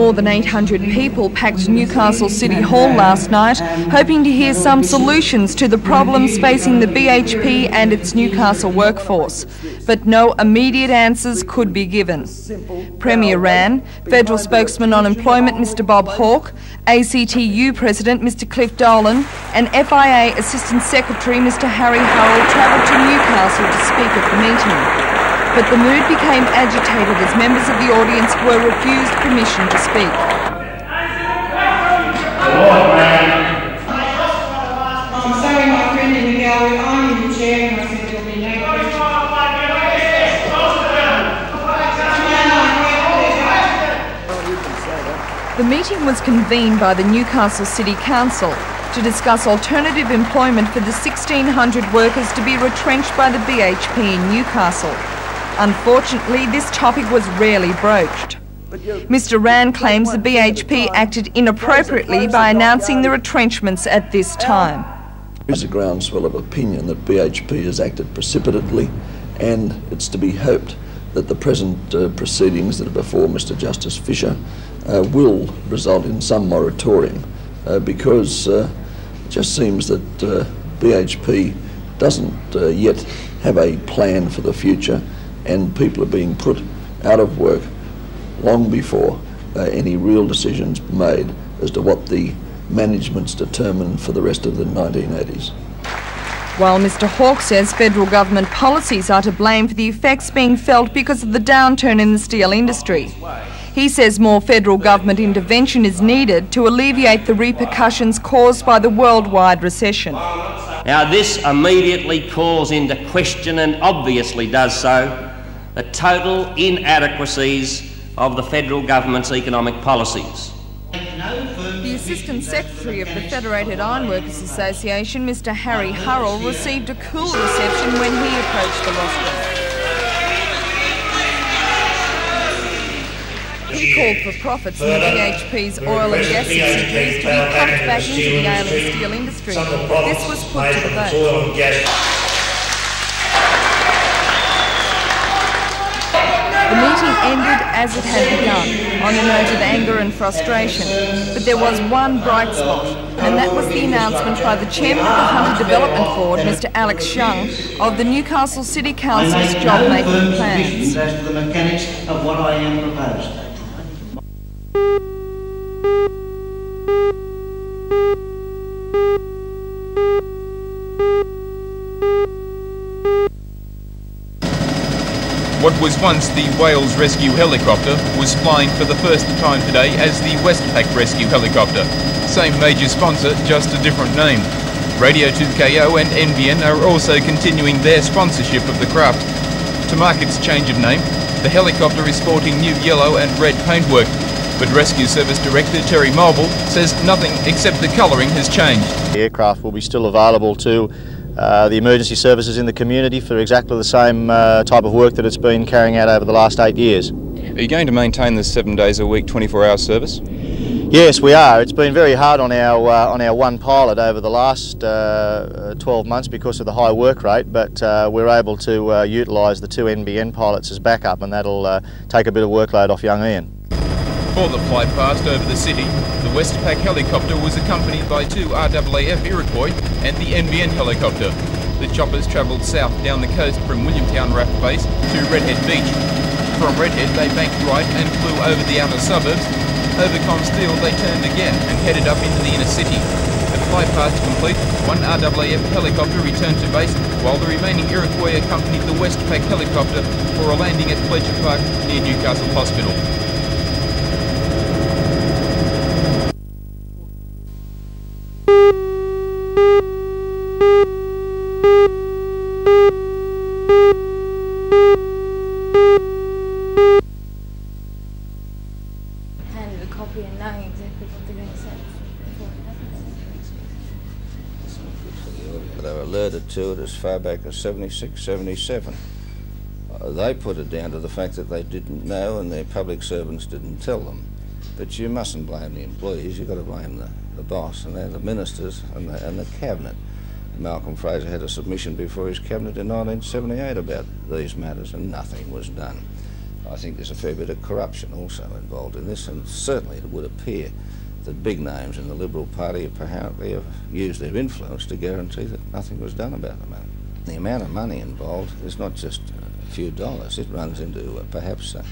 More than 800 people packed Newcastle City Hall last night, hoping to hear some solutions to the problems facing the BHP and its Newcastle workforce. But no immediate answers could be given. Premier Wran, Federal Spokesman on Employment Mr Bob Hawke, ACTU President Mr Cliff Dolan, and FIA Assistant Secretary Mr Harry Hurrell travelled to Newcastle to speak at the meeting but the mood became agitated as members of the audience were refused permission to speak. I'm sorry, my friend in the gallery, I'm in the chair and I said there'll be no The meeting was convened by the Newcastle City Council to discuss alternative employment for the 1,600 workers to be retrenched by the BHP in Newcastle. Unfortunately, this topic was rarely broached. Mr Wran claims the BHP acted inappropriately by announcing the retrenchments at this time. There is a groundswell of opinion that BHP has acted precipitately and it's to be hoped that the present uh, proceedings that are before Mr Justice Fisher uh, will result in some moratorium uh, because uh, it just seems that uh, BHP doesn't uh, yet have a plan for the future and people are being put out of work long before uh, any real decisions made as to what the management's determined for the rest of the 1980s. While Mr Hawke says federal government policies are to blame for the effects being felt because of the downturn in the steel industry. He says more federal government intervention is needed to alleviate the repercussions caused by the worldwide recession. Now, this immediately calls into question, and obviously does so, the total inadequacies of the federal government's economic policies. The Assistant Secretary of the Federated Ironworkers Association, Mr Harry Hurrell, received a cool reception when he approached the rostrum. He called for profits in the BHP's oil and gas subsidiaries to be pumped back into the ailing steel industry. This was put to the vote. The meeting ended as it had begun, on a note of anger and frustration. But there was one bright spot, and that was the announcement by the chairman of the Hunter Development Board, Mr Alex Young, of the Newcastle City Council's job-making plans. The mechanics of what I am. What was once the Wales Rescue Helicopter was flying for the first time today as the Westpac Rescue Helicopter. Same major sponsor, just a different name. Radio 2KO and NBN are also continuing their sponsorship of the craft. To mark its change of name, the helicopter is sporting new yellow and red paintwork, but Rescue Service Director Terry Mulville says nothing except the colouring has changed. The aircraft will be still available to uh, the emergency services in the community for exactly the same uh, type of work that it's been carrying out over the last eight years. Are you going to maintain this seven days a week, 24 hour service? Yes, we are. It's been very hard on our uh, on our one pilot over the last uh, 12 months because of the high work rate, but uh, we're able to uh, utilise the two NBN pilots as backup, and that'll take a bit of workload off young Ian. Before the flight passed over the city, the Westpac helicopter was accompanied by two RAAF Iroquois and the NBN helicopter. The choppers travelled south down the coast from Williamtown RAAF Base to Redhead Beach. From Redhead they banked right and flew over the outer suburbs. Over Comsteel they turned again and headed up into the inner city. The flight path complete, one RAAF helicopter returned to base, while the remaining Iroquois accompanied the Westpac helicopter for a landing at Fletcher Park near Newcastle Hospital. To it as far back as 76, 77. Uh, they put it down to the fact that they didn't know and their public servants didn't tell them. But you mustn't blame the employees, you've got to blame the, the boss and the ministers and the, and the cabinet. Malcolm Fraser had a submission before his cabinet in 1978 about these matters and nothing was done. I think there's a fair bit of corruption also involved in this, and certainly it would appear that big names in the Liberal Party apparently have used their influence to guarantee that nothing was done about the matter. The amount of money involved is not just a few dollars, it runs into uh, perhaps uh,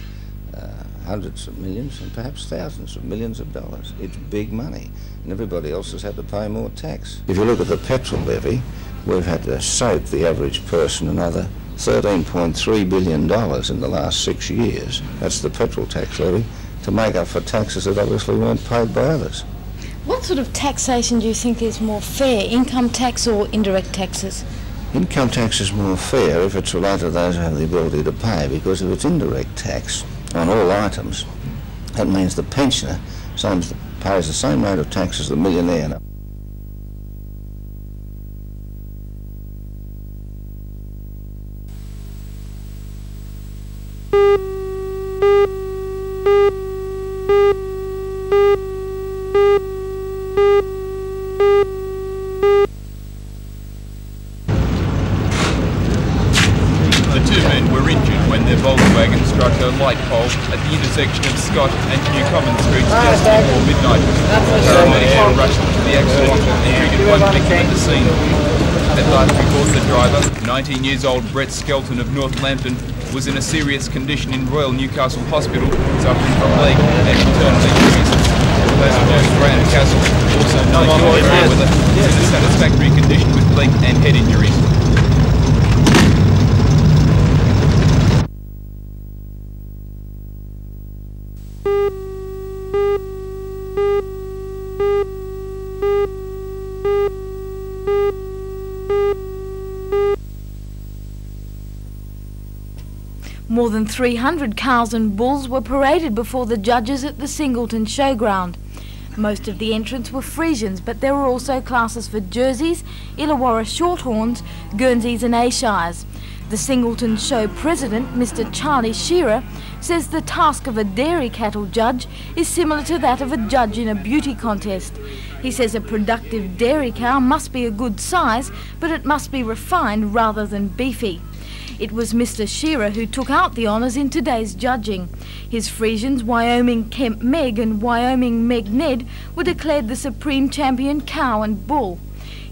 uh, hundreds of millions and perhaps thousands of millions of dollars. It's big money, and everybody else has had to pay more tax. If you look at the petrol levy, we've had to soak the average person another $13.3 billion in the last six years. That's the petrol tax levy to make up for taxes that obviously weren't paid by others. What sort of taxation do you think is more fair, income tax or indirect taxes? Income tax is more fair if it's related to those who have the ability to pay, because if it's indirect tax on all items, that means the pensioner pays the same rate of tax as the millionaire. Intersection of Scott and Newcomen Streets just before midnight. Paramedics were rushed to the accident and treated one victim at the scene. At last report, the driver, 19 years old Brett Skelton of North Lambton, was in a serious condition in Royal Newcastle Hospital, suffering from leg and internal injuries. Passenger Graham Castle, also 19 years old, is in a satisfactory condition with leg and head injuries. More than 300 cows and bulls were paraded before the judges at the Singleton Showground. Most of the entrants were Friesians, but there were also classes for Jerseys, Illawarra Shorthorns, Guernseys and Ayrshires. The Singleton Show president, Mr Charlie Shearer, says the task of a dairy cattle judge is similar to that of a judge in a beauty contest. He says a productive dairy cow must be a good size, but it must be refined rather than beefy. It was Mr. Shearer who took out the honours in today's judging. His Friesians, Wyoming Kemp Meg and Wyoming Meg Ned, were declared the supreme champion cow and bull.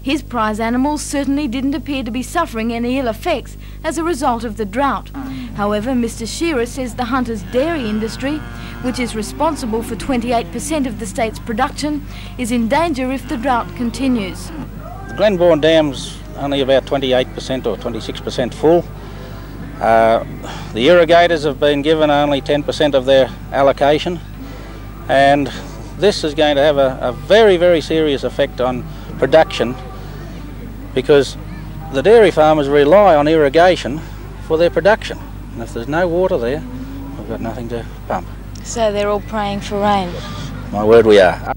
His prize animals certainly didn't appear to be suffering any ill effects as a result of the drought. However, Mr. Shearer says the hunter's dairy industry, which is responsible for 28% of the state's production, is in danger if the drought continues. The Glenbawn Dam's only about 28% or 26% full. Uh, the irrigators have been given only 10% of their allocation and this is going to have a, a very, very serious effect on production because the dairy farmers rely on irrigation for their production. And if there's no water there, we've got nothing to pump. So they're all praying for rain. My word, we are.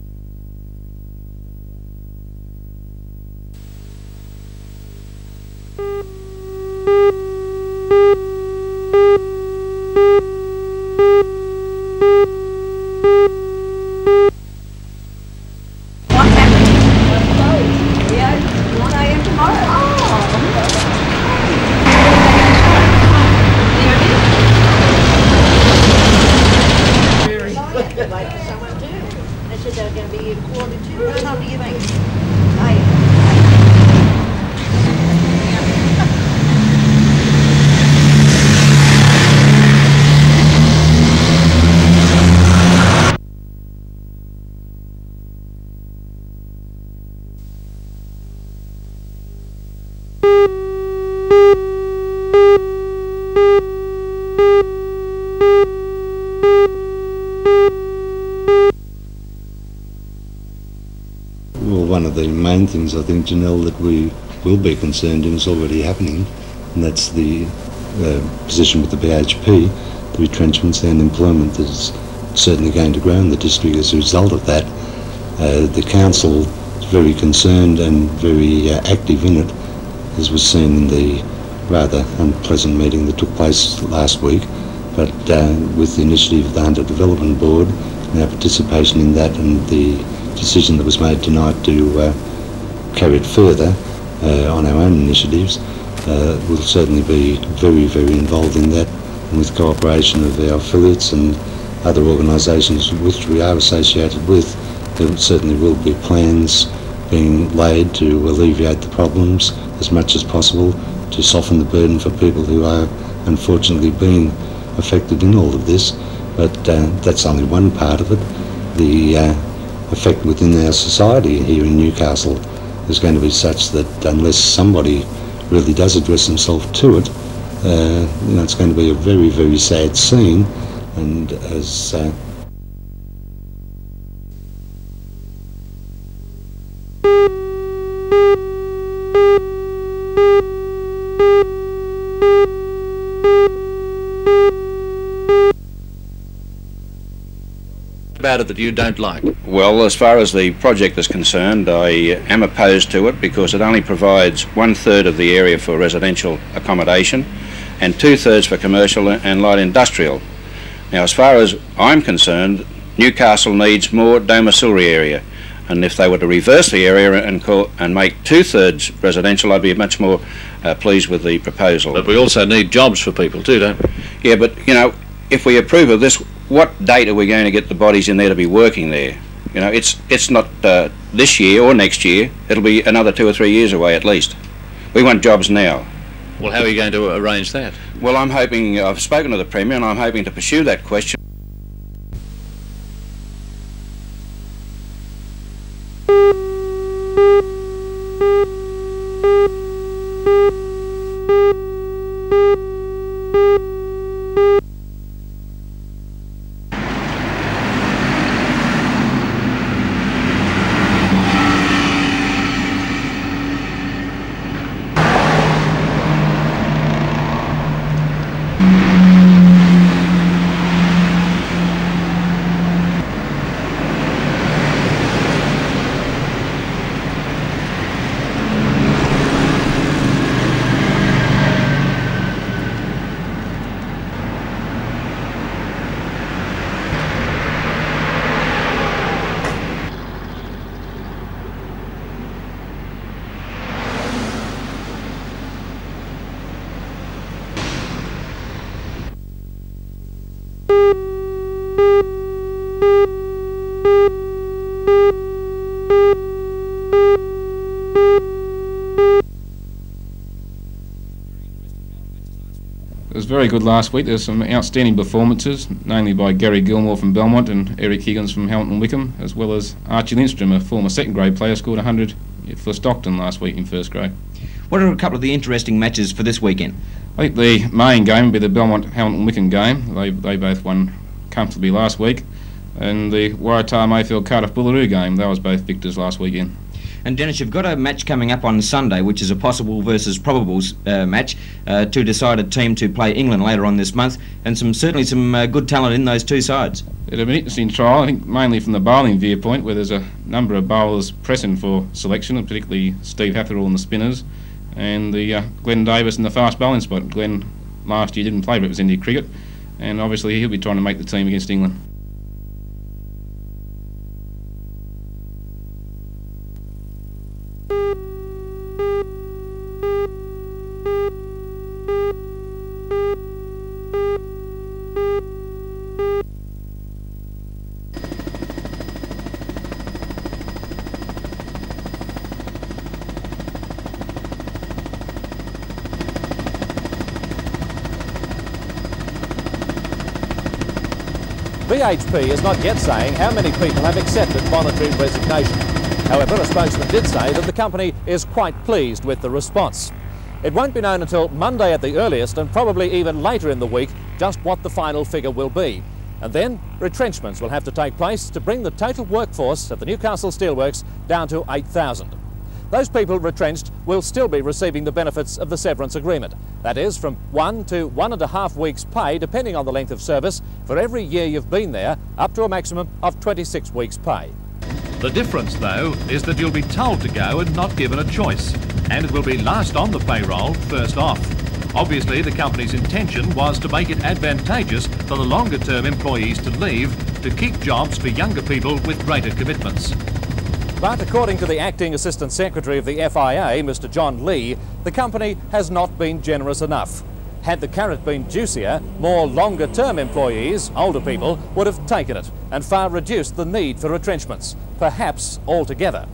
Main things I think, Janelle, that we will be concerned in is already happening, and that's the uh, position with the BHP, the retrenchments and employment that is certainly going to grow in the district as a result of that. Uh, the council is very concerned and very uh, active in it, as was seen in the rather unpleasant meeting that took place last week. But uh, with the initiative of the Hunter Development Board and our participation in that and the decision that was made tonight to it further uh, on our own initiatives, uh, we'll certainly be very, very involved in that and with cooperation of our affiliates and other organisations which we are associated with, there certainly will be plans being laid to alleviate the problems as much as possible, to soften the burden for people who are unfortunately being affected in all of this. But uh, that's only one part of it. The uh, effect within our society here in Newcastle is going to be such that unless somebody really does address himself to it, uh, you know, it's going to be a very, very sad scene. And as uh, about it that you don't like? Well, as far as the project is concerned, I am opposed to it because it only provides one third of the area for residential accommodation and two thirds for commercial and light industrial. Now, as far as I'm concerned, Newcastle needs more domiciliary area. And if they were to reverse the area and, call, and make two thirds residential, I'd be much more uh, pleased with the proposal. But we also need jobs for people too, don't we? Yeah, but you know, if we approve of this, what date are we going to get the bodies in there to be working there? You know, it's it's not uh, this year or next year. It'll be another two or three years away at least. We want jobs now. Well, how are you going to arrange that? Well, I'm hoping, I've spoken to the Premier and I'm hoping to pursue that question. Very good last week. There's some outstanding performances, namely by Gary Gilmore from Belmont and Eric Higgins from Hamilton Wickham, as well as Archie Lindstrom, a former second grade player, scored 100 for Stockton last week in first grade. What are a couple of the interesting matches for this weekend? I think the main game will be the Belmont Hamilton Wickham game. They, they both won comfortably last week. And the Waratah Mayfield Cardiff Boolaroo game, that was both victors last weekend. And Dennis, you've got a match coming up on Sunday, which is a possible versus probable uh, match uh, to decide a team to play England later on this month, and some certainly some uh, good talent in those two sides. It'll be an interesting trial, I think, mainly from the bowling viewpoint, where there's a number of bowlers pressing for selection, and particularly Steve Hatherall and the spinners, and the uh, Glenn Davis in the fast bowling spot. Glenn last year didn't play representative cricket, and obviously he'll be trying to make the team against England. BHP is not yet saying how many people have accepted voluntary resignation. However, a spokesman did say that the company is quite pleased with the response. It won't be known until Monday at the earliest and probably even later in the week just what the final figure will be. And then retrenchments will have to take place to bring the total workforce at the Newcastle Steelworks down to 8,000. Those people retrenched will still be receiving the benefits of the severance agreement. That is, from one to one and a half weeks' pay, depending on the length of service, for every year you've been there, up to a maximum of 26 weeks' pay. The difference, though, is that you'll be told to go and not given a choice, and it will be last on the payroll, first off. Obviously, the company's intention was to make it advantageous for the longer term employees to leave to keep jobs for younger people with greater commitments. But according to the Acting Assistant Secretary of the FIA, Mr John Lee, the company has not been generous enough. Had the carrot been juicier, more longer term employees, older people, would have taken it and far reduced the need for retrenchments, perhaps altogether.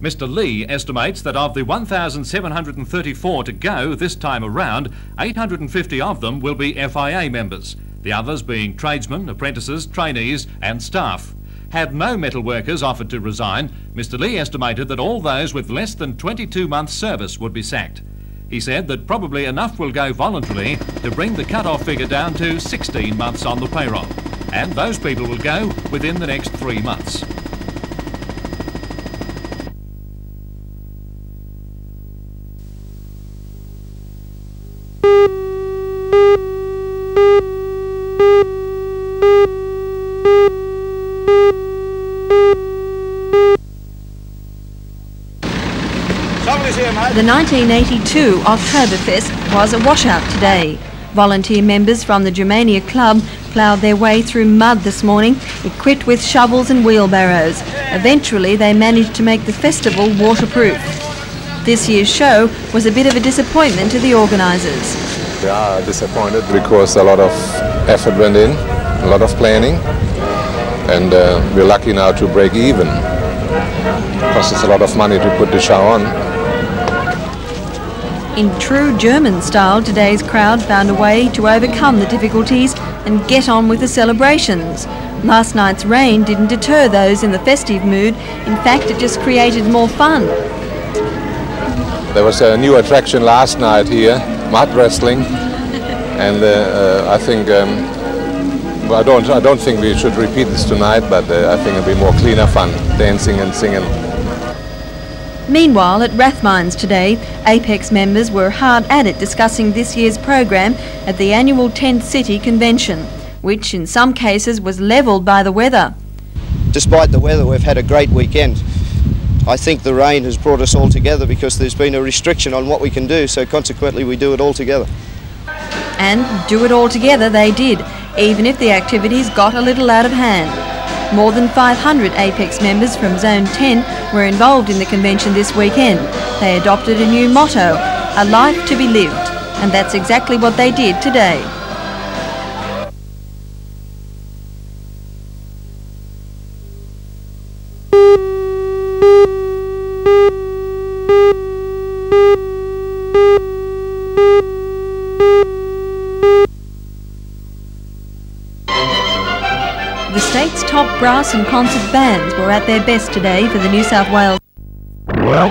Mr Lee estimates that of the 1,734 to go this time around, 850 of them will be FIA members, the others being tradesmen, apprentices, trainees and staff. Had no metal workers offered to resign, Mr Lee estimated that all those with less than 22 months service would be sacked. He said that probably enough will go voluntarily to bring the cut-off figure down to 16 months on the payroll. And those people will go within the next three months. The 1982 Oktoberfest was a washout today. Volunteer members from the Germania Club ploughed their way through mud this morning, equipped with shovels and wheelbarrows. Eventually, they managed to make the festival waterproof. This year's show was a bit of a disappointment to the organisers. We are disappointed because a lot of effort went in, a lot of planning, and uh, we're lucky now to break even. It costs us a lot of money to put the show on. In true German style, today's crowd found a way to overcome the difficulties and get on with the celebrations. Last night's rain didn't deter those in the festive mood. In fact, it just created more fun. There was a new attraction last night here, mud wrestling, and uh, uh, I think um, well, I don't I don't think we should repeat this tonight, but uh, I think it'll be more cleaner fun, dancing and singing. Meanwhile, at Rathmines today, APEX members were hard at it discussing this year's program at the annual Tent City Convention, which in some cases was levelled by the weather. Despite the weather, we've had a great weekend. I think the rain has brought us all together because there's been a restriction on what we can do, so consequently we do it all together. And do it all together they did, even if the activities got a little out of hand. More than 500 APEX members from Zone 10 were involved in the convention this weekend. They adopted a new motto, a life to be lived, and that's exactly what they did today. Brass and concert bands were at their best today for the New South Wales. Well,